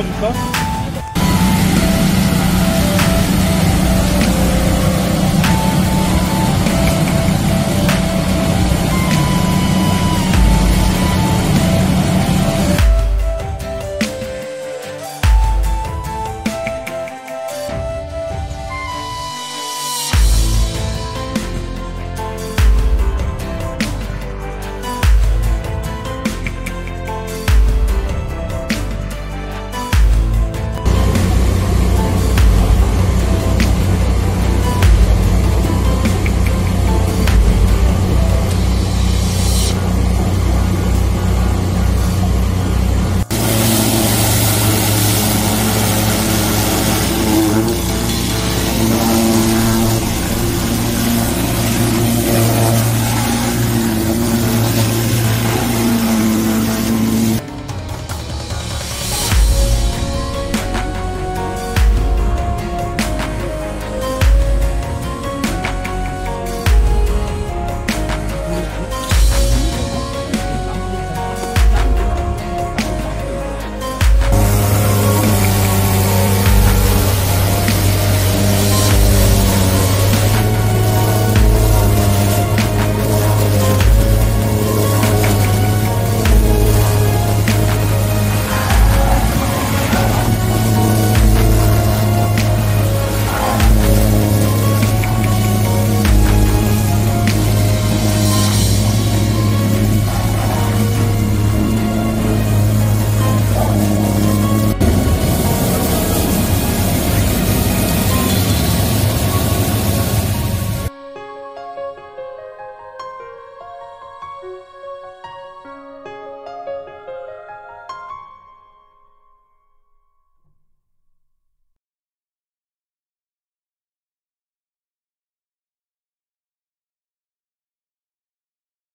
Podcast